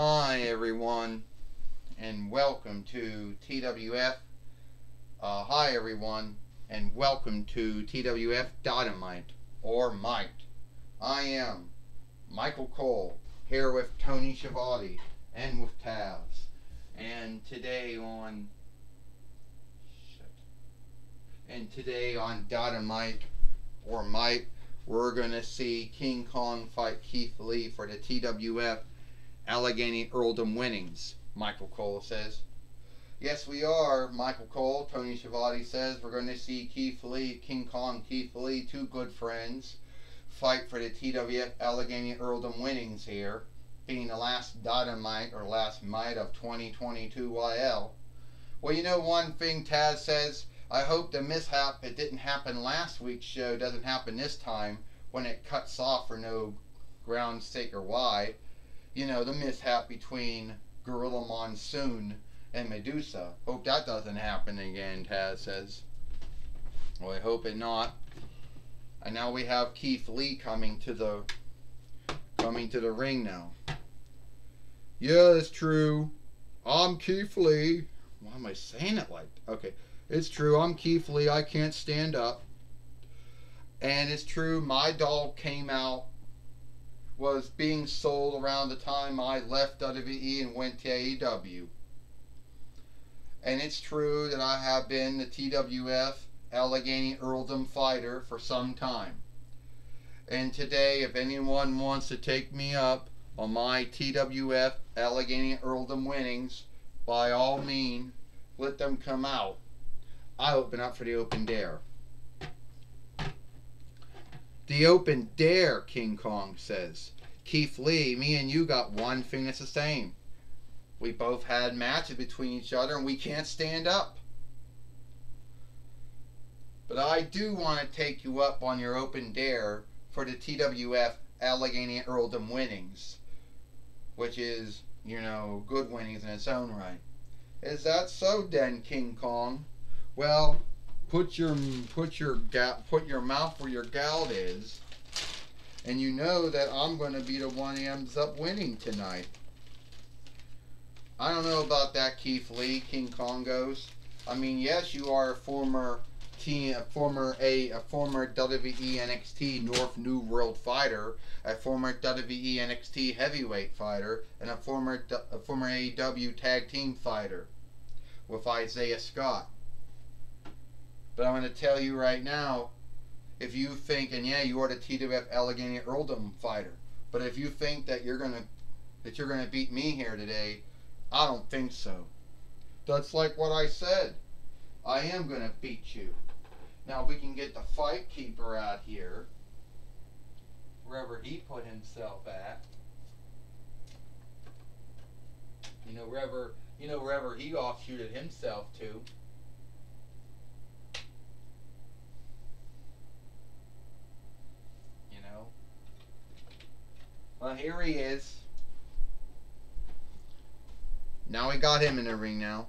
Hi everyone and welcome to TWF. Uh, hi everyone and welcome to TWF Dynamite or Might. I am Michael Cole here with Tony Schiavone and with Taz. And today on shit. And today on Dynamite or Might we're gonna see King Kong fight Keith Lee for the TWF Allegheny Earldom winnings, Michael Cole says. Yes, we are, Michael Cole. Tony Schiavone says we're going to see Keith Lee, King Kong Keith Lee, two good friends, fight for the TWF Allegheny Earldom winnings here, being the last dynamite or last might of 2022 YL. Well, you know one thing Taz says, I hope the mishap that didn't happen last week's show doesn't happen this time when it cuts off for no ground stake or why you know, the mishap between Gorilla Monsoon and Medusa. Hope that doesn't happen again, Taz says. Well, I hope it not. And now we have Keith Lee coming to the coming to the ring now. Yeah, it's true. I'm Keith Lee. Why am I saying it like Okay. It's true. I'm Keith Lee. I can't stand up. And it's true. My doll came out was being sold around the time I left WWE and went to AEW. And it's true that I have been the TWF Allegheny Earldom fighter for some time. And today, if anyone wants to take me up on my TWF Allegheny Earldom winnings, by all means, let them come out. I open up for the open dare. The open dare, King Kong says. Keith Lee, me and you got one thing that's the same. We both had matches between each other and we can't stand up. But I do want to take you up on your open dare for the TWF Allegheny Earldom winnings, which is, you know, good winnings in its own right. Is that so, then, King Kong? Well, put your put your put your mouth where your gout is, and you know that I'm going to be the one who ends up winning tonight. I don't know about that, Keith Lee, King Kongos. I mean, yes, you are a former team, a former a, a former WWE NXT North New World fighter, a former WWE NXT heavyweight fighter, and a former a former AEW tag team fighter with Isaiah Scott. But I'm going to tell you right now, if you think, and yeah, you are the TWF Allegheny Earldom fighter, but if you think that you're gonna that you're gonna beat me here today, I don't think so. That's like what I said. I am gonna beat you. Now we can get the fight keeper out here, wherever he put himself at. You know, wherever you know wherever he offshooted himself to. Well, here he is. Now we got him in the ring now.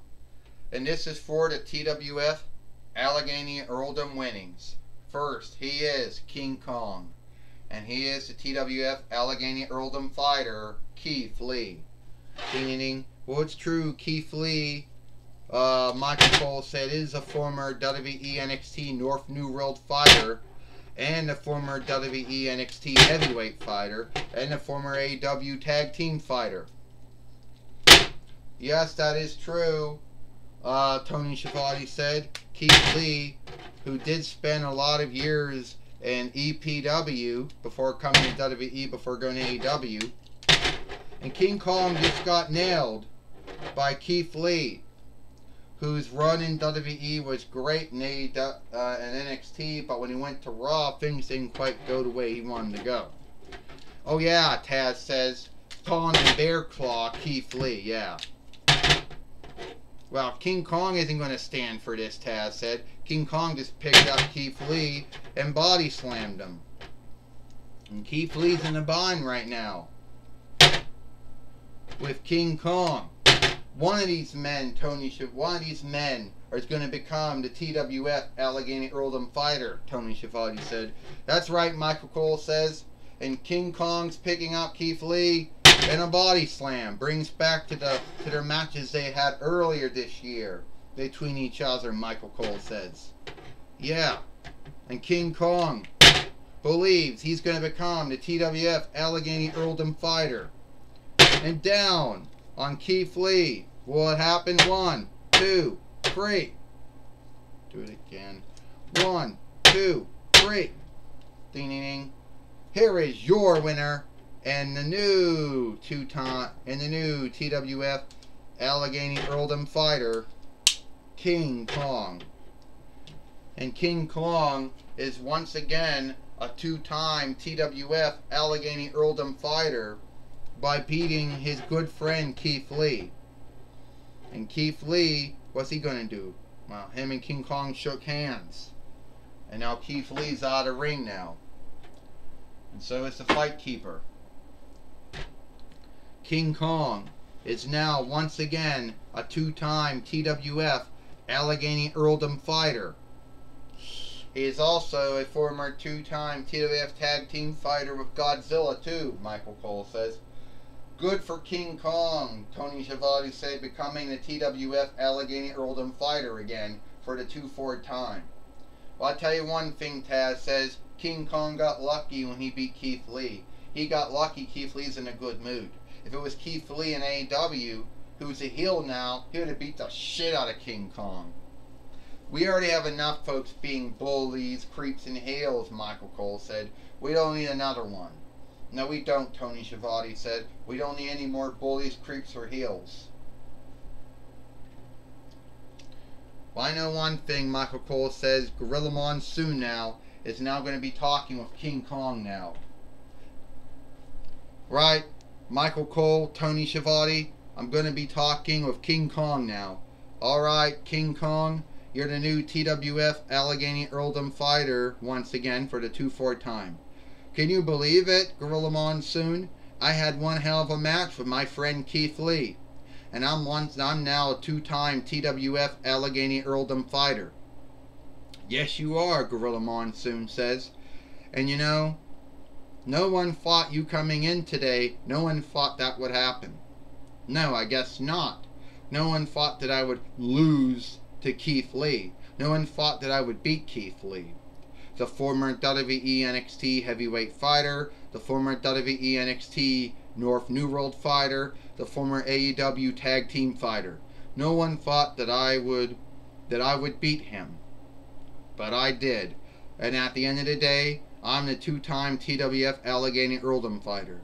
And this is for the TWF Allegheny Earldom winnings. First, he is King Kong. And he is the TWF Allegheny Earldom fighter, Keith Lee. Ding, Well, it's true, Keith Lee, uh, Michael Cole said, is a former WWE NXT North New World fighter and a former WWE NXT heavyweight fighter, and a former AW tag team fighter. Yes, that is true. Uh, Tony Schiavone said Keith Lee, who did spend a lot of years in EPW before coming to WWE, before going to AEW, and King Kong just got nailed by Keith Lee whose run in WWE was great in, uh, NXT, but when he went to Raw, things didn't quite go the way he wanted to go. Oh yeah, Taz says, Kong and Bear Claw, Keith Lee, yeah. Well, King Kong isn't going to stand for this, Taz said. King Kong just picked up Keith Lee and body slammed him. And Keith Lee's in a bind right now. With King Kong one of these men, Tony should one of these men is going to become the TWF Allegheny Earldom fighter, Tony Schiavone said. That's right, Michael Cole says. And King Kong's picking up Keith Lee. and a body slam brings back to the to their matches they had earlier this year between each other. Michael Cole says, "Yeah," and King Kong believes he's going to become the TWF Allegheny Earldom fighter. And down on Keith Lee. What happened? One, two, three. Do it again. One, two, three. Ding ding ding. Here is your winner and the new two time and the new TWF Allegheny Earldom fighter, King Kong. And King Kong is once again a two-time TWF Allegheny Earldom fighter by beating his good friend Keith Lee. And Keith Lee, what's he gonna do? Well, him and King Kong shook hands. And now Keith Lee's out of ring now. And so is the fight keeper. King Kong is now once again a two-time TWF Allegheny Earldom fighter. He is also a former two-time TWF Tag Team fighter with Godzilla too, Michael Cole says. Good for King Kong, Tony Schiavone said, becoming the TWF Allegheny Earldom fighter again for the 2-4 time. Well, I'll tell you one thing, Taz says, King Kong got lucky when he beat Keith Lee. He got lucky Keith Lee's in a good mood. If it was Keith Lee in AEW, who's a heel now, he would have beat the shit out of King Kong. We already have enough folks being bullies, creeps, and heels, Michael Cole said. We don't need another one. No, we don't, Tony Schiavone said. We don't need any more bullies, creeps, or heels. Well, I know one thing, Michael Cole says. Gorilla Monsoon now is now going to be talking with King Kong now. Right, Michael Cole, Tony Schiavone, I'm going to be talking with King Kong now. Alright, King Kong, you're the new TWF Allegheny Earldom fighter once again for the 2-4 time. Can you believe it, Gorilla Monsoon? I had one hell of a match with my friend Keith Lee. And I'm once I'm now a two-time TWF Allegheny Earldom fighter. Yes, you are, Gorilla Monsoon says. And you know, no one thought you coming in today, no one thought that would happen. No, I guess not. No one thought that I would lose to Keith Lee. No one thought that I would beat Keith Lee. The former WWE NXT heavyweight fighter, the former WWE NXT North New World fighter, the former AEW tag team fighter. No one thought that I would that I would beat him. But I did. And at the end of the day, I'm the two-time TWF Allegheny Earldom fighter.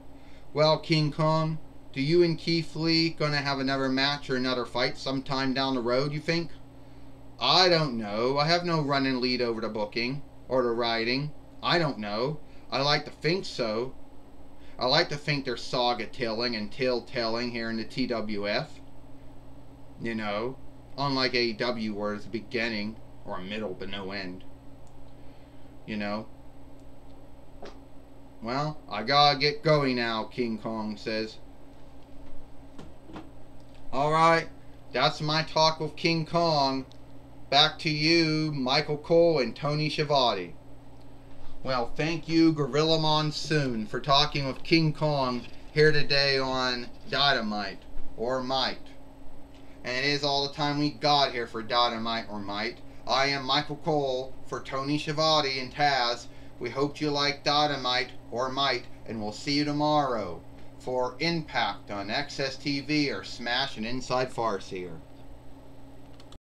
Well, King Kong, do you and Keith Lee gonna have another match or another fight sometime down the road, you think? I don't know. I have no running lead over the booking or the writing. I don't know. I like to think so. I like to think there's saga telling and tale telling here in the TWF. You know, unlike AEW where it's a beginning or a middle but no end. You know. Well, I gotta get going now, King Kong says. Alright, that's my talk with King Kong. Back to you, Michael Cole and Tony Schiavone. Well, thank you, Gorilla Monsoon, for talking with King Kong here today on Dynamite or Might. And it is all the time we got here for Dynamite or Might. I am Michael Cole for Tony Schiavone and Taz. We hope you like Dynamite or Might, and we'll see you tomorrow for Impact on AXS TV or Smash and Inside Farce here.